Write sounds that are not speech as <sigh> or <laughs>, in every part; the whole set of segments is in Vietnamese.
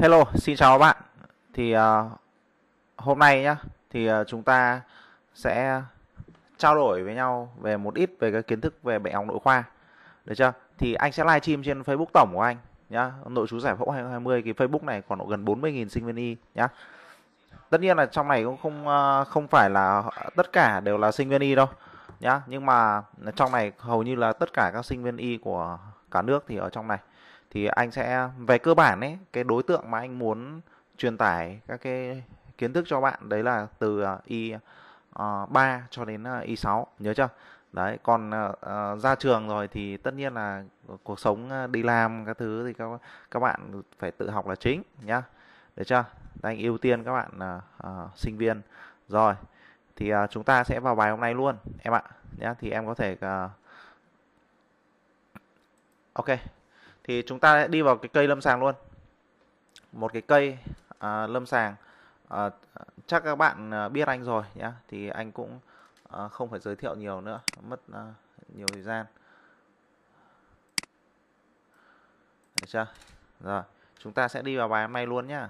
Hello, xin chào các bạn. Thì uh, hôm nay nhá, thì uh, chúng ta sẽ trao đổi với nhau về một ít về cái kiến thức về bệnh học nội khoa. Được chưa? Thì anh sẽ live stream trên Facebook tổng của anh nhá. Nội chú giải phẫu 2020 cái Facebook này còn độ gần 40.000 sinh viên y nhá. Tất nhiên là trong này cũng không uh, không phải là tất cả đều là sinh viên y đâu nhá, nhưng mà trong này hầu như là tất cả các sinh viên y của cả nước thì ở trong này thì anh sẽ về cơ bản ấy cái đối tượng mà anh muốn truyền tải các cái kiến thức cho bạn đấy là từ à, y à, uh, 3 cho đến à, y 6 nhớ chưa? Đấy còn uh, ra trường rồi thì tất nhiên là cuộc sống đi làm các thứ thì các các bạn phải tự học là chính nhá. Được chưa? Anh ưu tiên các bạn uh, uh, sinh viên. Rồi thì uh, chúng ta sẽ vào bài hôm nay luôn em ạ nhá. Thì em có thể uh, ok thì chúng ta đi vào cái cây lâm sàng luôn. Một cái cây à, lâm sàng à, chắc các bạn à, biết anh rồi nhé thì anh cũng à, không phải giới thiệu nhiều nữa mất à, nhiều thời gian. Được chưa? Rồi chúng ta sẽ đi vào bài hôm nay luôn nhá.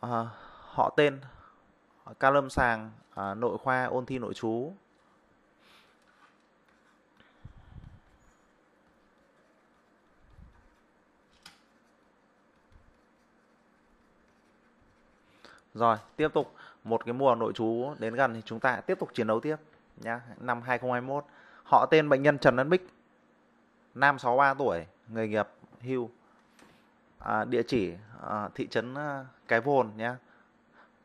À, họ tên ca lâm sàng à, nội khoa ôn thi nội chú Rồi, tiếp tục một cái mùa nội chú đến gần thì chúng ta tiếp tục chiến đấu tiếp nhá. Năm 2021. Họ tên bệnh nhân Trần Ấn Bích. Nam 63 tuổi, nghề nghiệp hưu. À, địa chỉ à, thị trấn à, Cái Vồn nhá.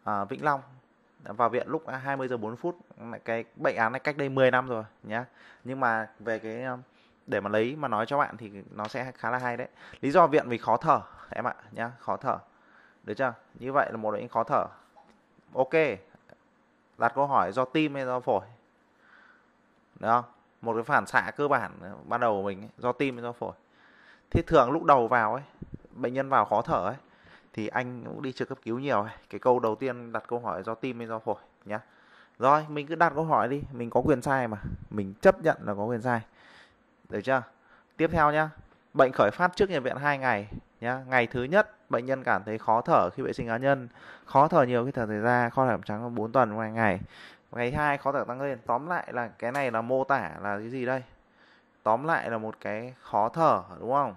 À, Vĩnh Long, vào viện lúc à, 20 giờ 4 phút cái bệnh án này cách đây 10 năm rồi nhá. Nhưng mà về cái à, để mà lấy mà nói cho bạn thì nó sẽ khá là hay đấy. Lý do viện vì khó thở em ạ nhá khó thở. Được chưa? Như vậy là một bệnh khó thở. Ok. Đặt câu hỏi do tim hay do phổi? Được không? Một cái phản xạ cơ bản ban đầu của mình ấy, do tim hay do phổi. Thì thường lúc đầu vào ấy bệnh nhân vào khó thở ấy thì anh cũng đi chưa cấp cứu nhiều cái câu đầu tiên đặt câu hỏi do tim hay do phổi nhá. Rồi, mình cứ đặt câu hỏi đi, mình có quyền sai mà. Mình chấp nhận là có quyền sai. Được chưa? Tiếp theo nhá. Bệnh khởi phát trước nhập viện 2 ngày nhá. Ngày thứ nhất, bệnh nhân cảm thấy khó thở khi vệ sinh cá nhân. Khó thở nhiều khi thở thời ra khó thở trắng 4 tuần ngoài ngày. Ngày hai, khó thở tăng lên. Tóm lại là cái này là mô tả là cái gì đây? Tóm lại là một cái khó thở, đúng không?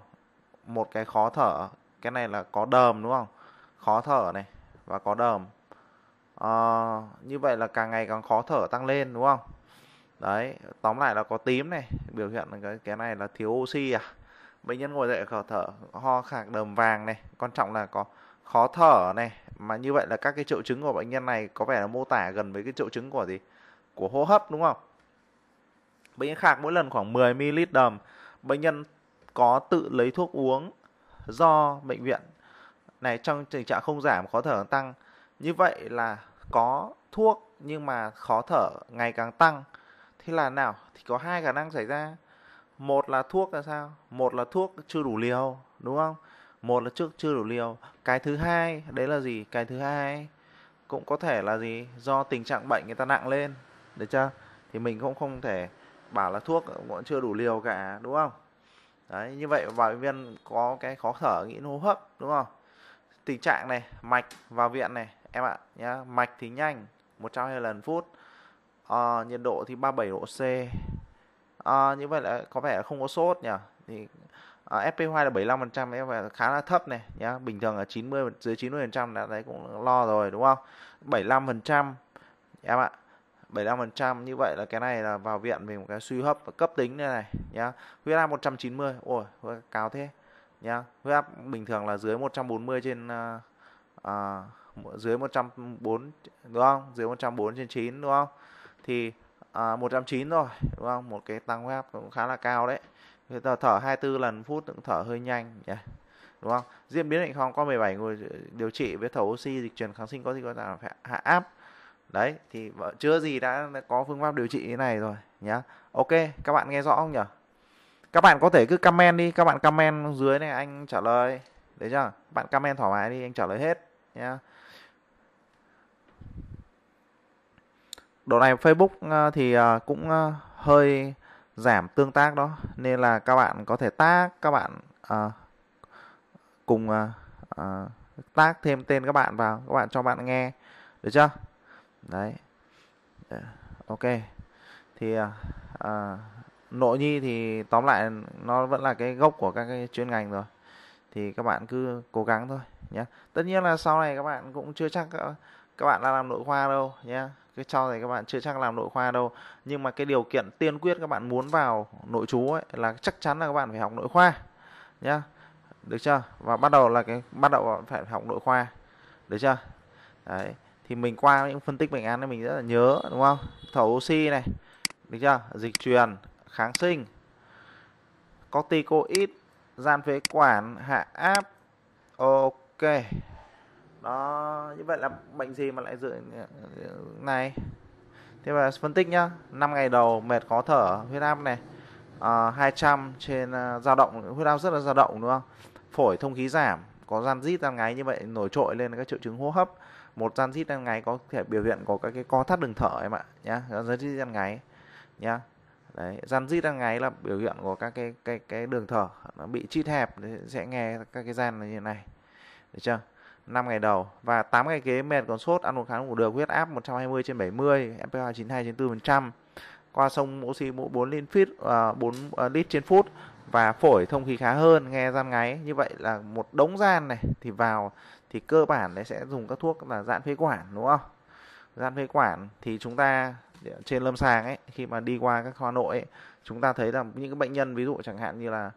Một cái khó thở cái này là có đờm đúng không? Khó thở này và có đờm. À, như vậy là càng ngày càng khó thở tăng lên đúng không? Đấy tóm lại là có tím này biểu hiện là cái cái này là thiếu oxy à. Bệnh nhân ngồi dậy khó thở ho khạc đờm vàng này quan trọng là có khó thở này. Mà như vậy là các cái triệu chứng của bệnh nhân này có vẻ là mô tả gần với cái triệu chứng của gì? Của hô hấp đúng không? Bệnh nhân khạc mỗi lần khoảng 10 ml đờm. Bệnh nhân có tự lấy thuốc uống do bệnh viện này trong tình trạng không giảm, khó thở tăng. Như vậy là có thuốc nhưng mà khó thở ngày càng tăng. Thế là nào? Thì có hai khả năng xảy ra. Một là thuốc là sao? Một là thuốc chưa đủ liều, đúng không? Một là trước chưa đủ liều. Cái thứ hai, đấy là gì? Cái thứ hai cũng có thể là gì? Do tình trạng bệnh người ta nặng lên, được chưa? Thì mình cũng không thể bảo là thuốc cũng chưa đủ liều cả, đúng không? Đấy như vậy vào bệnh viện có cái khó thở nghĩ hô hấp đúng không? Tình trạng này mạch vào viện này em ạ nhá. Mạch thì nhanh 120 lần phút. À, nhiệt độ thì 37 độ C. À, như vậy là có vẻ là không có sốt nhỉ? Thì ờ, à, FP2 là 75% em phải khá là thấp này nhá. Bình thường là 90 dưới 90% là đấy cũng lo rồi đúng không? 75% em ạ. 75% như vậy là cái này là vào viện vì một cái suy hấp cấp tính này này nhá. Huyết áp 190 ôi cao thế nhá. Huyết áp bình thường là dưới 140 trên à, à, dưới 104 đúng không? Dưới 104 trên 9 đúng không? Thì à, 190 rồi đúng không? Một cái tăng huyết áp cũng khá là cao đấy. Người ta thở 24 lần phút cũng thở hơi nhanh nhỉ Yeah. đúng không? Diễn biến bệnh không có 17 người điều trị với thở oxy dịch truyền kháng sinh có gì có thể phải hạ áp đấy thì chưa gì đã có phương pháp điều trị thế này rồi nhá. Ok các bạn nghe rõ không nhỉ? Các bạn có thể cứ comment đi các bạn comment dưới này anh trả lời. Đấy chưa? Bạn comment thoải mái đi anh trả lời hết nhá. Độ này Facebook ờ, thì ờ, cũng ờ, hơi giảm tương tác đó. Nên là các bạn có thể tác các bạn uh, cùng uh, uh, tác thêm tên các bạn vào các bạn cho bạn nghe. Được chưa? Đấy. Dạ. Ok. Thì à, à, nội nhi thì tóm lại nó vẫn là cái gốc của các cái chuyên ngành rồi. Thì các bạn cứ cố gắng thôi nhé tất nhiên là sau này các bạn cũng chưa chắc ờ, các bạn đã làm nội khoa đâu nhé cái sau này các bạn chưa chắc làm nội khoa đâu. Nhưng mà cái điều kiện tiên quyết các bạn muốn vào nội chú ấy là chắc chắn là các bạn phải học nội khoa nhá. Được chưa? Và bắt đầu là cái bắt đầu phải học nội khoa. Được chưa? Đấy thì mình qua những phân tích bệnh án này mình rất là nhớ đúng không? Thở oxy này được chưa? Dịch truyền kháng sinh corticoid gian phế quản hạ áp ok. Đó như vậy là bệnh gì mà lại dự này. Thế và phân tích nhá 5 ngày đầu mệt khó thở huyết áp này à, 200 trên uh, dao động huyết áp rất là dao động đúng không? Phổi thông khí giảm có gian rít gian ngáy như vậy nổi trội lên các triệu chứng hô hấp một gian rít gian ngáy có thể biểu hiện có các cái co thắt đường thở em ạ nhá. Gian rít gian ngáy nhá. Đấy gian rít gian ngáy là biểu hiện của các cái cái cái đường thở nó bị chít hẹp sẽ nghe các cái gian như thế này. Được chưa? 5 ngày đầu và 8 ngày kế mệt còn sốt ăn uống kháng ngủ được huyết áp 120 trên 70 MPH 92 trên 4 trăm. Qua sông oxy mũ 4 lít phít uh, 4 uh, lít trên phút và phổi thông khí khá hơn nghe gian ngáy như vậy là một đống gian này thì vào thì cơ bản đấy sẽ dùng các thuốc là giãn phế quản đúng không? Giãn phế quản thì chúng ta trên lâm sàng ấy khi mà đi qua các khoa nội ấy, chúng ta thấy là những cái bệnh nhân ví dụ chẳng hạn như là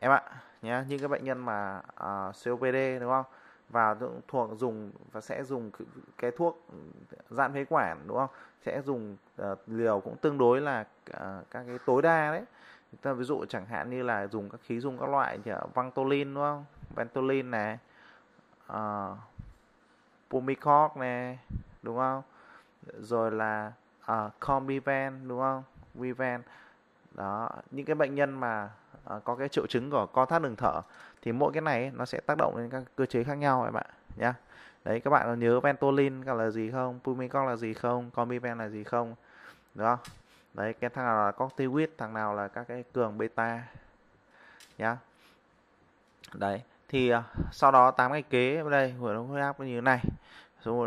em ạ nhá những cái bệnh nhân mà à, uh, COPD đúng không? Và thuộc dùng và sẽ dùng cái thuốc giãn phế quản đúng không? Sẽ dùng uh, liều cũng tương đối là uh, các cái tối đa đấy. Ta ví dụ chẳng hạn như là dùng các khí dung các loại như là vantolin đúng không? Ventolin này Ờ, uh, pumicorp này đúng không? Rồi là uh, combivan đúng không? Vivan. Đó những cái bệnh nhân mà uh, có cái triệu chứng của co thắt đường thở thì mỗi cái này nó sẽ tác động đến các cơ chế khác nhau các bạn nhá. Đấy các bạn có nhớ ventolin là gì không? Pumicol là gì không? Combivan là gì không? Đúng không? Đấy cái thằng nào là corticoid thằng nào là các cái cường beta nhá. Đấy thì à, sau đó 8 ngày kế đây huyết áp như thế này. Số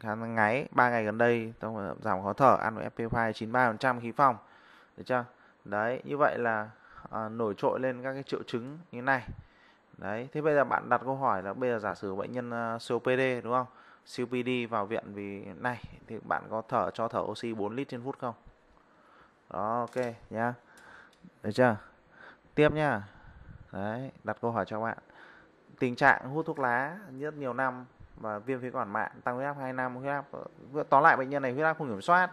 kháng ngáy ba ngày gần đây tôi giảm khó thở ăn với FP2 93% khí phòng. Được chưa? Đấy như vậy là à, nổi trội lên các cái triệu chứng như này. Đấy thế bây giờ bạn đặt câu hỏi là bây giờ giả sử bệnh nhân à, uh, COPD đúng không? COPD vào viện vì này thì bạn có thở cho thở oxy 4 lít trên phút không? Đó ok nhá. Được chưa? Tiếp nhá. Đấy đặt câu hỏi cho bạn tình trạng hút thuốc lá rất nhiều năm và viêm phế quản mạng tăng huyết áp 2 năm huyết áp tóm lại bệnh nhân này huyết áp không kiểm soát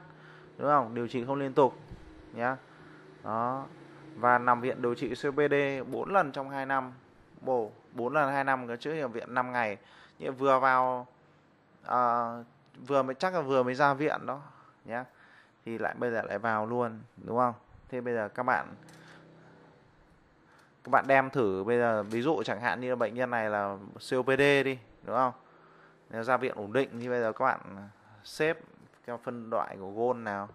đúng không? Điều trị không liên tục nhá. Đó. Và nằm viện điều trị COPD 4 lần trong 2 năm. Bổ 4 lần 2 năm cái chữa nhập viện 5 ngày. Nhưng vừa vào à, vừa mới chắc là vừa mới ra viện đó nhá. Thì lại bây giờ lại vào luôn đúng không? Thế bây giờ các bạn các bạn đem thử bây giờ ví dụ chẳng hạn như bệnh nhân này là COPD đi đúng không? Nếu ra viện ổn định thì bây giờ các bạn xếp theo phân loại của gôn nào.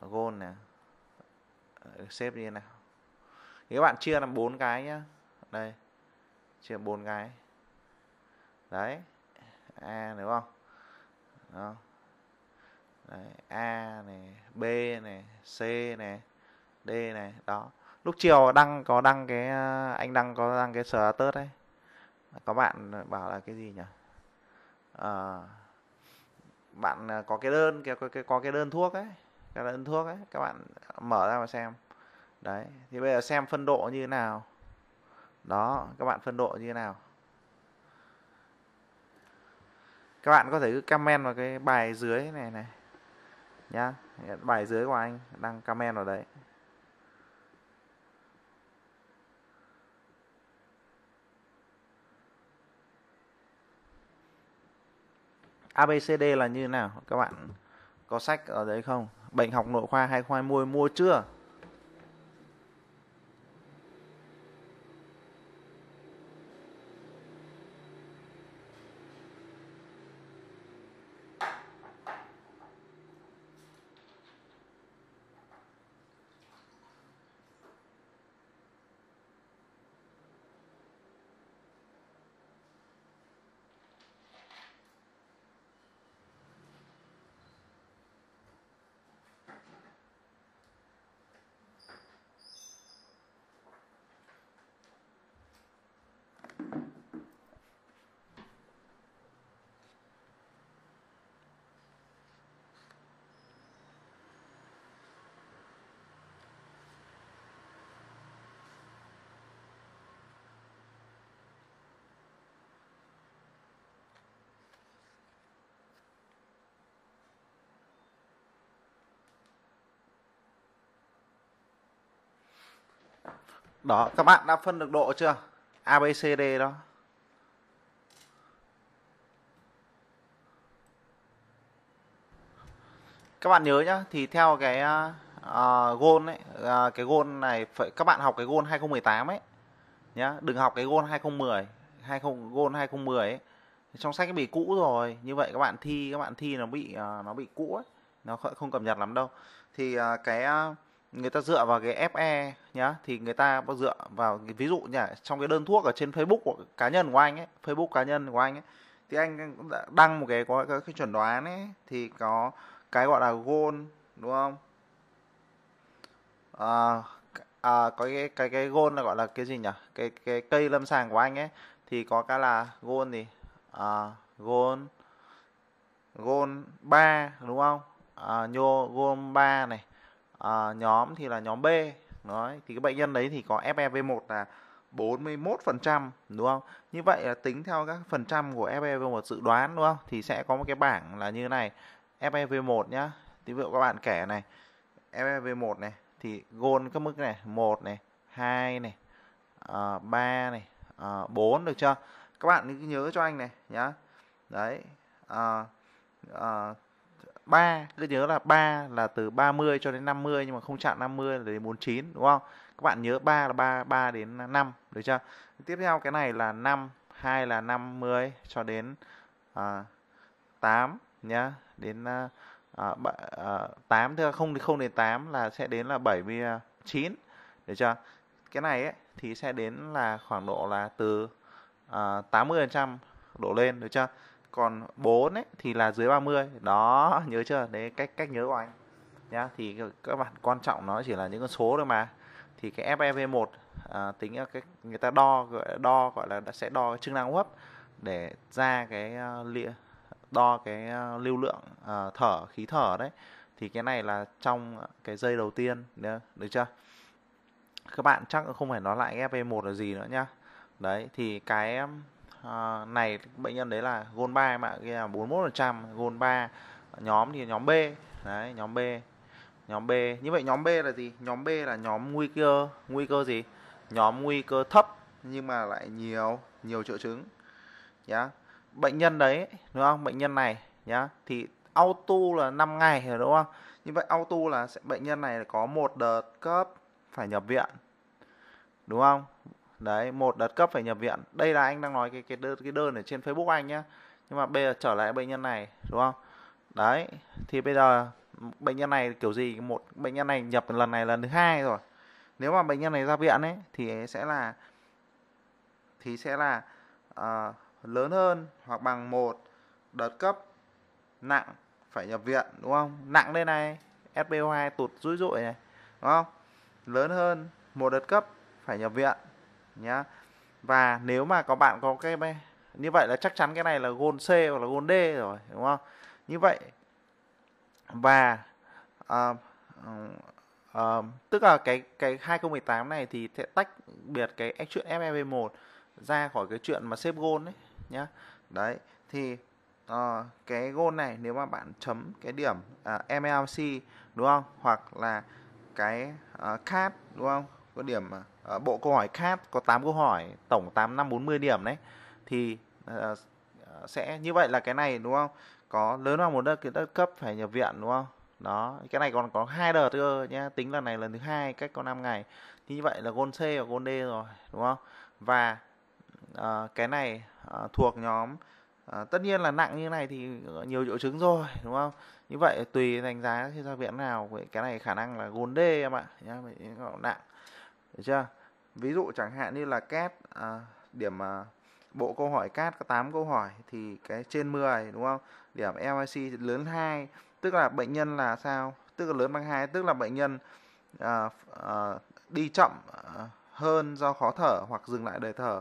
Gôn này. Xếp như thế nào. Thì các bạn chia làm bốn cái nhá. Đây chia bốn cái. Đấy a đúng không? Đó. Đấy, a này b này c này d này đó lúc chiều đăng có đăng cái ờ, anh đăng có đăng cái sở tớt đấy. Có bạn bảo là cái gì nhỉ? À, bạn ờ, có cái đơn cái, cái có cái đơn thuốc ấy cái đơn thuốc ấy các bạn mở ra mà xem. Đấy thì bây giờ xem phân độ như thế nào? Đó các bạn phân độ như thế nào? Các bạn có thể cứ comment vào cái bài dưới này này nhá. Bài dưới của anh đăng comment vào đấy. ABCD là như thế nào? Các bạn có sách ở đấy không? Bệnh học nội khoa hay khoa mua mua chưa? Đó các bạn đã phân được độ chưa? ABCD đó. Các bạn nhớ nhá thì theo cái à, à, uh, gôn ấy uh, cái gôn này phải các bạn học cái gôn 2018 ấy nhá đừng học cái gôn 2010 20 gôn 2010 ấy. Trong sách bị cũ rồi như vậy các bạn thi các bạn thi nó bị uh, nó bị cũ ấy nó không cập nhật lắm đâu. Thì uh, cái uh, người ta dựa vào cái FE nhá thì người ta dựa vào ví dụ nhỉ trong cái đơn thuốc ở trên Facebook của cá nhân của anh ấy Facebook cá nhân của anh ấy thì anh đăng một cái có cái, cái chuẩn đoán ấy thì có cái gọi là gôn đúng không? À, à, có cái cái cái gôn là gọi là cái gì nhỉ? Cái cái cây lâm sàng của anh ấy thì có cái là gôn gì? À, gôn goal ba đúng không? À, nhô goal ba này à, nhóm thì là nhóm B nói thì cái bệnh nhân đấy thì có FEV1 là 41% đúng không? Như vậy là tính theo các phần trăm của FEV1 dự đoán đúng không? Thì sẽ có một cái bảng là như thế này. FEV1 nhá. Thì ví dụ các bạn kể này. FEV1 này thì gôn các mức này, 1 này, 2 này, à, uh, 3 này, à, uh, 4 được chưa? Các bạn cứ nhớ cho anh này nhá. Đấy. Uh, uh, 3 cứ nhớ là 3 là từ 30 cho đến 50 nhưng mà không chạm 50 là đến 49 đúng không? Các bạn nhớ 3 là 3 3 đến 5 được chưa? Tiếp theo cái này là 5, 2 là 50 cho đến à, 8 nhá, đến à, à, 8 à, thưa không thì không đến 8 là sẽ đến là 79 được chưa? Cái này ấy, thì sẽ đến là khoảng độ là từ à, 80% đổ lên được chưa? Còn 4 ấy thì là dưới 30 đó nhớ chưa? Đấy cách cách nhớ của anh. Nhá thì các bạn quan trọng nó chỉ là những con số thôi mà. Thì cái FEV1 à, tính cái người ta đo gọi đo gọi là sẽ đo cái chức năng hô hấp để ra cái uh, đo cái uh, lưu lượng uh, thở khí thở đấy. Thì cái này là trong cái dây đầu tiên được, được chưa? Các bạn chắc không phải nói lại cái FEV1 là gì nữa nhá. Đấy thì cái à, này bệnh nhân đấy là gôn 3 em ạ kia là 41% gôn 3 nhóm thì nhóm B. Đấy nhóm B. Nhóm B. Như vậy nhóm B là gì? Nhóm B là nhóm nguy cơ nguy cơ gì? Nhóm nguy cơ thấp nhưng mà lại nhiều nhiều triệu chứng nhá. Bệnh nhân đấy đúng không? Bệnh nhân này nhá thì auto là 5 ngày rồi đúng không? Như vậy auto là sẽ, bệnh nhân này có một đợt cấp phải nhập viện đúng không? Đấy một đợt cấp phải nhập viện. Đây là anh đang nói cái cái đơn cái đơn ở trên Facebook anh nhá. Nhưng mà bây giờ trở lại bệnh nhân này đúng không? Đấy thì bây giờ bệnh nhân này kiểu gì? Một bệnh nhân này nhập lần này lần thứ hai rồi. Nếu mà bệnh nhân này ra viện ấy thì sẽ là thì sẽ là uh, lớn hơn hoặc bằng một đợt cấp nặng phải nhập viện đúng không? Nặng đây này SPO2 tụt rũi rụi này đúng không? Lớn hơn một đợt cấp phải nhập viện nhá. Và nếu mà có bạn có cái như vậy là chắc chắn cái này là gôn C hoặc là gôn D rồi đúng không? Như vậy và uh, uh, tức là cái cái 2018 này thì sẽ tách biệt cái chuyện FEV1 ra khỏi cái chuyện mà xếp gôn đấy nhá. Đấy thì uh, cái gôn này nếu mà bạn chấm cái điểm à, uh, MLC đúng không? Hoặc là cái ờ, uh, CAT đúng không? Có điểm uh, bộ câu hỏi khác có 8 câu hỏi tổng 8 năm 40 điểm đấy. Thì uh, sẽ như vậy là cái này đúng không? Có lớn hơn một đợt cái đất cấp phải nhập viện đúng không? Đó cái này còn có hai đợt cơ nhá. Tính lần này lần thứ hai cách có 5 ngày. Thì như vậy là gôn C và gôn D rồi đúng không? Và uh, cái này uh, thuộc nhóm uh, tất nhiên là nặng như này thì nhiều triệu chứng rồi đúng không? Như vậy tùy đánh giá khi ra viện nào. Cái này khả năng là gôn D em ạ nhá. Nặng được chưa? Ví dụ chẳng hạn như là CAT à, điểm à, bộ câu hỏi CAT có 8 câu hỏi thì cái trên 10 đúng không? Điểm LIC lớn 2 tức là bệnh nhân là sao? Tức là lớn bằng 2 tức là bệnh nhân à, à, đi chậm à, hơn do khó thở hoặc dừng lại đời thở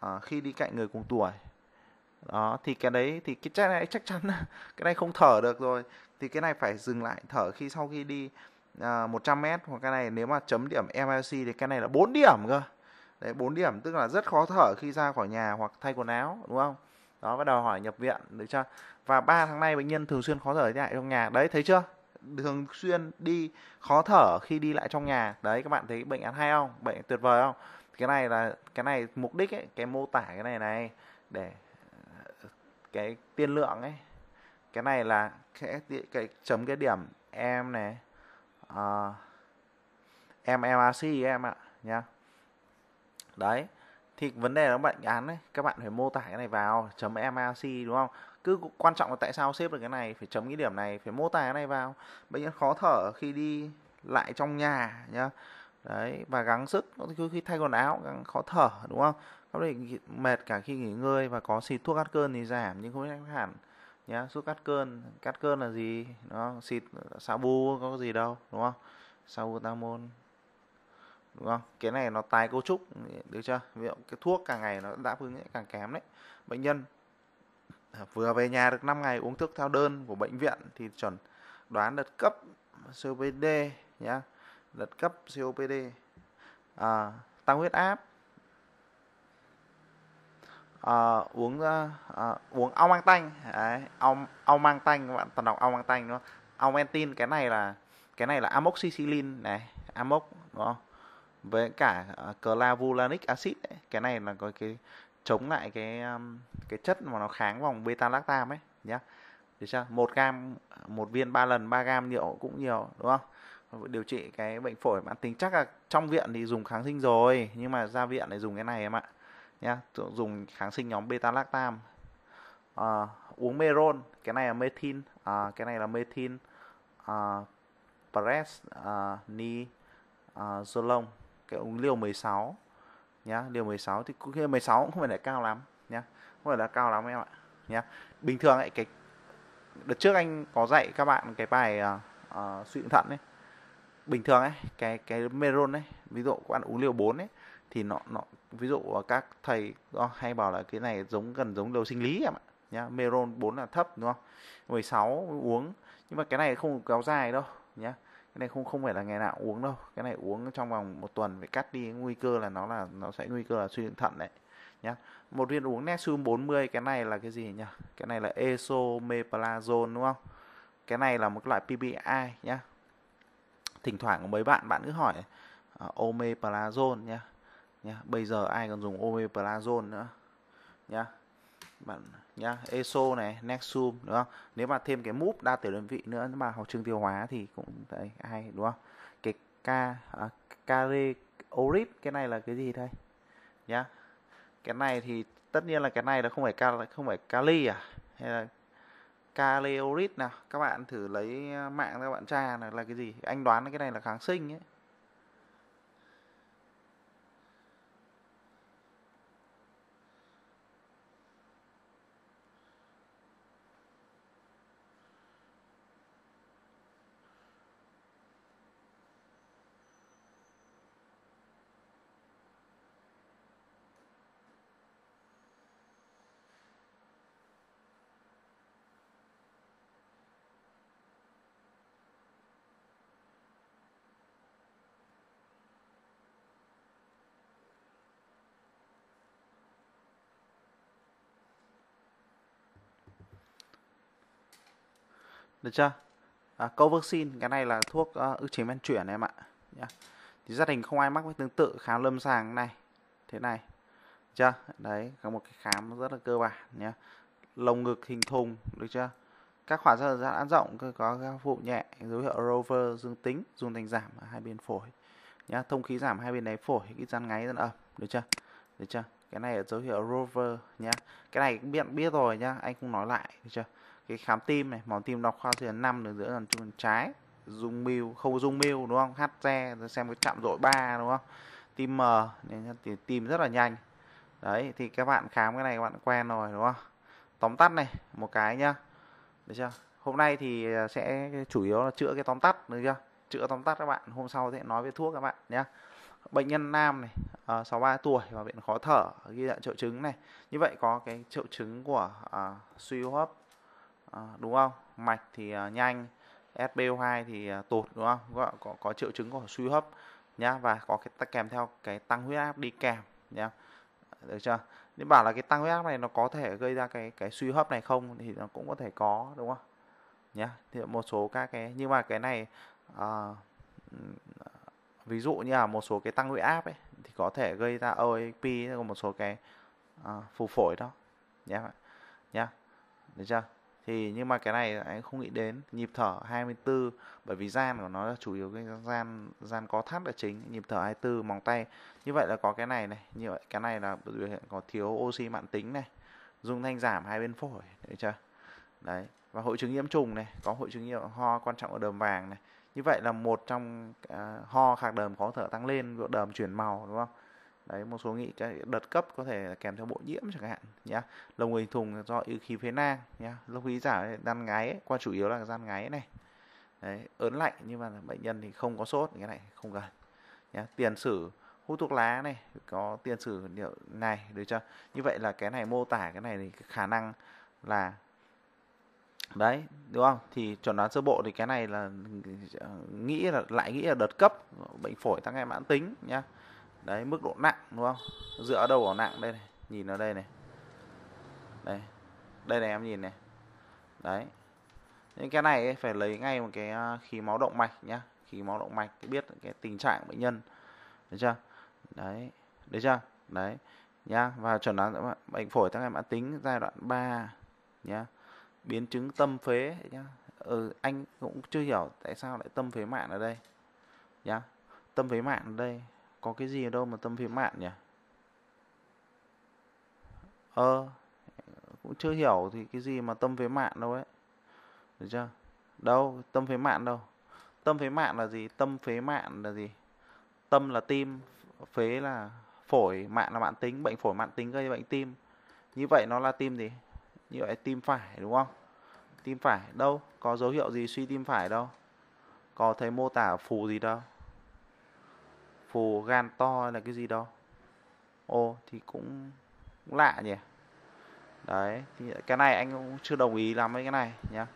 à, khi đi cạnh người cùng tuổi. Đó thì cái đấy thì cái chắc này chắc chắn <laughs> cái này không thở được rồi thì cái này phải dừng lại thở khi sau khi đi à, 100m hoặc cái này nếu mà chấm điểm MLC thì cái này là 4 điểm cơ. Đấy 4 điểm tức là rất khó thở khi ra khỏi nhà hoặc thay quần áo đúng không? Đó và đòi hỏi nhập viện được chưa? Và 3 tháng nay bệnh nhân thường xuyên khó thở lại trong nhà. Đấy thấy chưa? Thường xuyên đi khó thở khi đi lại trong nhà. Đấy các bạn thấy bệnh án hay không? Bệnh tuyệt vời không? Cái này là cái này mục đích ấy cái mô tả cái này này để cái tiên lượng ấy. Cái này là cái, cái chấm cái điểm em này uh, em em ạ nha. đấy thì vấn đề là bệnh án ấy các bạn phải mô tả cái này vào chấm MRC đúng không? Cứ quan trọng là tại sao xếp được cái này phải chấm cái điểm này phải mô tả cái này vào. Bệnh nhân khó thở khi đi lại trong nhà nhá. Đấy và gắng sức khi thay quần áo gắng khó thở đúng không? Có thể mệt cả khi nghỉ ngơi và có xịt thuốc cắt cơn thì giảm nhưng không phải hẳn nhá thuốc cắt cơn. Cắt cơn là gì? Nó xịt sabu có gì đâu đúng không? Sabutamol đúng không? Cái này nó tái cấu trúc được chưa? Ví dụ cái thuốc càng ngày nó đáp ứng càng kém đấy. Bệnh nhân vừa về nhà được 5 ngày uống thuốc theo đơn của bệnh viện thì chuẩn đoán đợt cấp COPD nhá. Đợt cấp COPD à, tăng huyết áp à, uống à, uống ong mang tanh. Đấy, ong ong mang tanh các bạn toàn đọc ong mang tanh đúng không? Augmentin cái này là cái này là amoxicillin này amox đúng không? Với cả uh, clavulanic acid ấy. cái này là có cái chống lại cái um, cái chất mà nó kháng vòng beta lactam ấy nhá. Được chưa? Một gam một viên ba lần 3 gam nhiều cũng nhiều đúng không? Điều trị cái bệnh phổi mãn tính chắc là trong viện thì dùng kháng sinh rồi nhưng mà ra viện này dùng cái này em ạ nhá. Dùng kháng sinh nhóm beta lactam à, uống meron cái này là methin à, cái này là methin à, pres à, ni à, zolong. Cái uống liều 16 nhá. Liều 16 thì cũng 16 cũng không phải là cao lắm nhá. Không phải là cao lắm em ạ nhá. Bình thường ấy cái đợt trước anh có dạy các bạn cái bài à, à, suy thận ấy. Bình thường ấy cái cái meron ấy ví dụ các bạn uống liều 4 ấy thì nó nó ví dụ à, các thầy hay bảo là cái này giống gần giống liều sinh lý em ạ nhá. Meron 4 là thấp đúng không? 16 uống. Nhưng mà cái này không kéo dài đâu nhá. Cái này không không phải là ngày nào uống đâu. Cái này uống trong vòng một tuần phải cắt đi. Nguy cơ là nó là nó sẽ nguy cơ là suy thận đấy nhá. Một viên uống Nexium 40 cái này là cái gì nhỉ? Cái này là esomeprazole đúng không? Cái này là một loại PPI nhá. Thỉnh thoảng có mấy bạn bạn cứ hỏi à, uh, omeprazole nhá nhá. Bây giờ ai còn dùng omeprazole nữa? Nhá. Bạn nhá ESO này Nexum đúng không? Nếu mà thêm cái múp đa tiểu đơn vị nữa mà học trường tiêu hóa thì cũng đấy hay đúng không? Cái ca à, orit cái này là cái gì đây? Nhá. Cái này thì tất nhiên là cái này là không phải ca không phải kali à? Hay là Caleorit nào? Các bạn thử lấy à, mạng các bạn tra là là cái gì? Anh đoán cái này là kháng sinh ấy. Được chưa? À, Covaxin cái này là thuốc uh, ức chế men chuyển em ạ. Yeah. thì gia đình không ai mắc với tương tự khám lâm sàng này thế này. Được chưa? Đấy có một cái khám rất là cơ bản nhé. lồng ngực hình thùng được chưa? Các khóa giãn giãn rộng có các phụ nhẹ dấu hiệu rover dương tính dùng thành giảm ở hai bên phổi. Nhá thông khí giảm hai bên đáy phổi cái gian ngáy rất ẩm được chưa? Được chưa? Cái này là dấu hiệu rover nhá. Cái này cũng biết biết rồi nhá anh không nói lại được chưa? Cái khám tim này màu tim đo khoa giữa năm đường giữa dàn trung trái dung mưu không dung mưu đúng không? Hát xe xem cái chạm rội ba đúng không? Tim mờ nên thì tim rất là nhanh. Đấy thì các bạn khám cái này các bạn quen rồi đúng không? Tóm tắt này một cái nhá. Được chưa? Hôm nay thì à, sẽ chủ yếu là chữa cái tóm tắt được chưa? Chữa tóm tắt các bạn hôm sau sẽ nói về thuốc các bạn nhé bệnh nhân nam này à, uh, 63 tuổi và bệnh khó thở ghi nhận triệu chứng này. Như vậy có cái triệu chứng của uh, suy hô hấp Ờ, đúng không? Mạch thì ờ, nhanh SPO2 thì ờ, tụt đúng không? Có, có, có triệu chứng của suy hấp nhá và có cái kèm theo cái tăng huyết áp đi kèm nhá. Được chưa? Nếu bảo là cái tăng huyết áp này nó có thể gây ra cái cái suy hấp này không thì nó cũng có thể có đúng không? Nhá thì một số các cái nhưng mà cái này à, ví dụ như là một số cái tăng huyết áp ấy thì có thể gây ra OAP một số cái à, phù phổi đó nhá nhá. Được chưa? Thì nhưng mà cái này anh không nghĩ đến nhịp thở 24 bởi vì gian của nó là chủ yếu cái gian gian có thắt là chính nhịp thở 24 móng tay. Như vậy là có cái này này như vậy cái này là biểu hiện có thiếu oxy mãn tính này dung thanh giảm hai bên phổi được chưa? Đấy và hội chứng nhiễm trùng này có hội chứng nhiễm ho quan trọng ở đờm vàng này. Như vậy là một trong uh, ho khạc đờm khó thở tăng lên đờm chuyển màu đúng không? Đấy một số nghĩ cái đợt cấp có thể kèm theo bộ nhiễm chẳng hạn nhá. Lồng ngực thùng do ứ khí phế nang nhá. Lúc khí giả đan ngáy ấy, qua chủ yếu là gian ngáy này. Đấy ớn lạnh nhưng mà bệnh nhân thì không có sốt cái này không cần nhá. Tiền sử hút thuốc lá này có tiền sử liệu này được chưa? Như vậy là cái này mô tả cái này thì khả năng là đấy đúng không? Thì chuẩn đoán sơ bộ thì cái này là ờ, nghĩ là lại nghĩ là đợt cấp bệnh phổi tăng nghẽn mãn tính nhá đấy mức độ nặng đúng không? Dựa ở đâu ở nặng đây này? Nhìn ở đây này. Đây. Đây này em nhìn này. Đấy. Những cái này ấy, phải lấy ngay một cái à, khí máu động mạch nhá. Khí máu động mạch để biết cái tình trạng bệnh nhân. Được chưa? Đấy. Được chưa? Đấy. Nhá và chuẩn đoán bệnh phổi tắc nghẽn mãn tính giai đoạn 3 nhá. Biến chứng tâm phế nhá. Ừ, anh cũng chưa hiểu tại sao lại tâm phế mạng ở đây nhá. Tâm phế mạng ở đây có cái gì ở đâu mà tâm phế mạng nhỉ? Ờ cũng chưa hiểu thì cái gì mà tâm phế mạng đâu ấy. Được chưa? Đâu, tâm phế mạng đâu? Tâm phế mạng là gì? Tâm phế mạng là gì? Tâm là tim, phế là phổi mạng là mạng tính, bệnh phổi mạng tính gây bệnh tim. Như vậy nó là tim gì? Như vậy tim phải, đúng không? Tim phải. Đâu, có dấu hiệu gì suy tim phải đâu? Có thấy mô tả phù gì đâu? Phù gan to là cái gì đó, ô thì cũng, cũng lạ nhỉ. Đấy thì cái này anh cũng chưa đồng ý lắm với cái này nhá.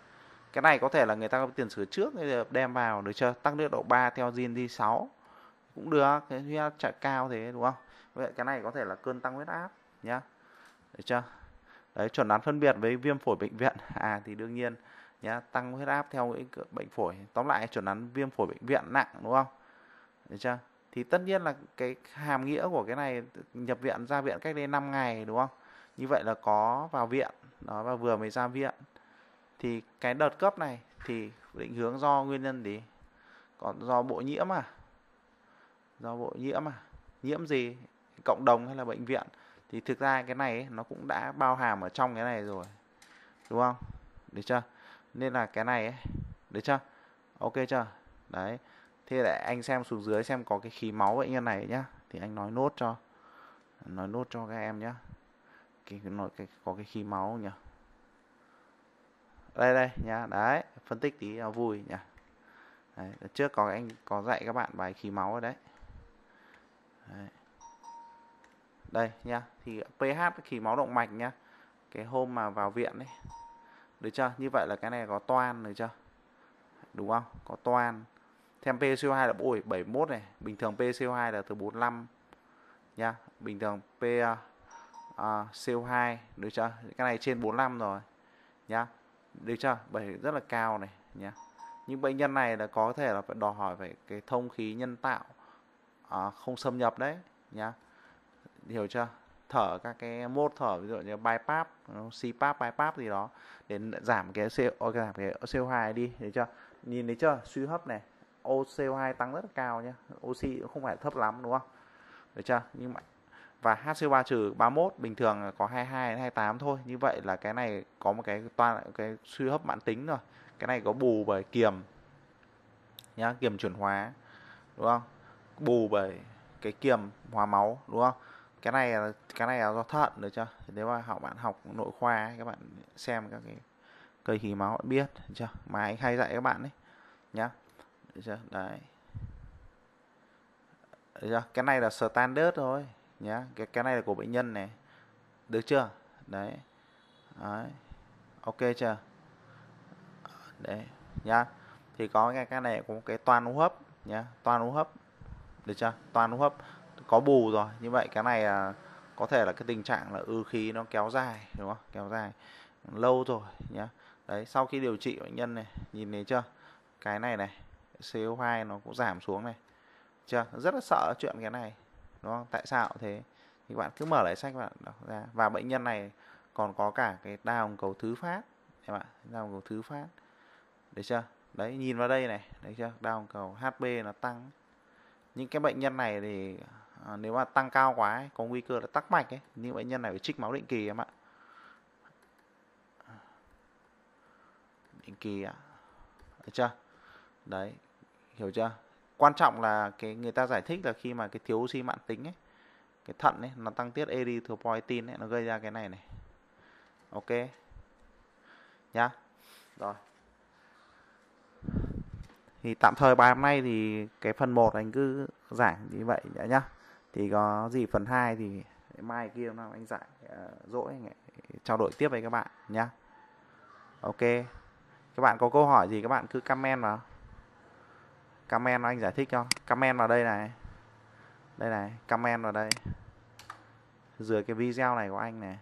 Cái này có thể là người ta có tiền sửa trước đem vào được chưa? Tăng nước độ 3 theo gen đi 6 cũng được cái huyết áp chạy cao thế đúng không? Vậy cái này có thể là cơn tăng huyết áp nhá. Được chưa? Đấy chuẩn đoán phân biệt với viêm phổi bệnh viện. <laughs> À thì đương nhiên nhá tăng huyết áp theo cái bệnh phổi. Tóm lại chuẩn đoán viêm phổi bệnh viện nặng đúng không? Được chưa? Thì tất nhiên là cái hàm nghĩa của cái này nhập viện ra viện cách đây 5 ngày đúng không? Như vậy là có vào viện đó và vừa mới ra viện. Thì cái đợt cấp này thì định hướng do nguyên nhân gì? Còn do bộ nhiễm à? Do bộ nhiễm à? Nhiễm gì? Cộng đồng hay là bệnh viện? Thì thực ra cái này ấy, nó cũng đã bao hàm ở trong cái này rồi đúng không? Được chưa? Nên là cái này ấy được chưa? Ok chưa? Đấy thế để anh xem xuống dưới xem có cái khí máu bệnh nhân này nhá. Thì anh nói nốt cho. Nói nốt cho các em nhá. Cái nói cái có cái khí máu nhỉ đây đây nhá. Đấy phân tích tí là vui nhỉ. Đấy, trước có anh có dạy các bạn bài khí máu ở đấy, đấy. đây nhá. Thì pH khí máu động mạch nhá. Cái hôm mà vào viện đấy được chưa? Như vậy là cái này có toan được chưa? Đúng không? Có toan. Thêm PCO2 là ôi 71 này, bình thường PCO2 là từ 45 nhá Bình thường P à, uh, CO2 được chưa? Cái này trên 45 rồi nhá. Được chưa? Bảy rất là cao này nhá. những bệnh nhân này là có thể là phải đòi hỏi về cái thông khí nhân tạo uh, không xâm nhập đấy nhá. Hiểu chưa? thở các cái mốt thở ví dụ như bypass, CPAP, bypass gì đó để giảm cái CO giảm cái CO2 đi, thấy chưa? Nhìn thấy chưa? Suy hấp này, CO2 tăng rất là cao nhé oxy cũng không phải thấp lắm, đúng không? Được chưa? Nhưng mà, và HCO3 trừ 31 bình thường có 22 đến 28 thôi. Như vậy là cái này có một cái toàn cái suy hấp mãn tính rồi. Cái này có bù bởi kiềm nhá, kiềm chuyển hóa, đúng không? Bù bởi cái kiềm hóa máu, đúng không? Cái này là, cái này là do thận, được chưa? Nếu mà học, bạn học nội khoa các bạn xem các cái cây khí máu bạn biết, được chưa? Mà anh hay dạy các bạn đấy nhá được chưa? Đấy. Được chưa? cái này là standard thôi, nhá. Cái cái này là của bệnh nhân này. Được chưa? Đấy. Đấy. Ok chưa? Đấy, nhá. Thì có cái cái này có cái toàn hô hấp, nhá. Toàn hô hấp. Được chưa? Toàn hô hấp. Có bù rồi. Như vậy cái này là có thể là cái tình trạng là ư khí nó kéo dài, đúng không? Kéo dài lâu rồi, nhá. Đấy, sau khi điều trị bệnh nhân này, nhìn thấy chưa? Cái này này. CO2 nó cũng giảm xuống này. Chưa? Rất là sợ chuyện cái này đúng không? Tại sao thế? Thì các bạn cứ mở lại sách bạn đọc ra. Và bệnh nhân này còn có cả cái đa hồng cầu thứ phát em ạ đa hồng cầu thứ phát. Được chưa? Đấy nhìn vào đây này đấy chưa? Đa hồng cầu HB nó tăng. Những cái bệnh nhân này thì à, nếu mà tăng cao quá ấy, có nguy cơ là tắc mạch ấy. Những bệnh nhân này phải trích máu định kỳ em ạ. Định kỳ ạ. Được chưa? Đấy hiểu chưa? Quan trọng là cái người ta giải thích là khi mà cái thiếu oxy mãn tính ấy, cái thận ấy, nó tăng tiết erythropoietin ấy, nó gây ra cái này này. Ok? Nhá. Rồi. Thì tạm thời bài hôm nay thì cái phần 1 anh cứ giảng như vậy nhá. Thì có gì phần 2 thì mai kia nào anh giải ờ, dỗi anh trao đổi tiếp với các bạn nhá. Ok? Các bạn có câu hỏi gì các bạn cứ comment vào comment anh giải thích cho. Comment vào đây này. Đây này comment vào đây. Dưới cái video này của anh này.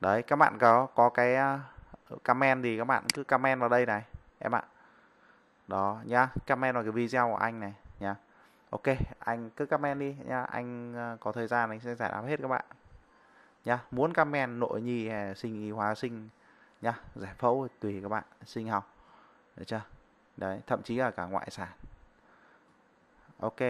Đấy, các bạn có có cái à, comment thì các bạn cứ comment vào đây này, em ạ. Đó, nhá comment vào cái video của anh này, nhá. Ok, anh cứ comment đi, nhá. Anh à, có thời gian anh sẽ giải đáp hết các bạn, nhá. Muốn comment nội nhi sinh y hóa sinh nhá, giải phẫu tùy các bạn sinh học, được chưa? Đấy, thậm chí là cả ngoại sản. Ok.